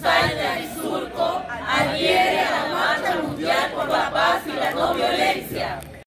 Salta y Surco adhiere a la marcha mundial por la paz y la no violencia.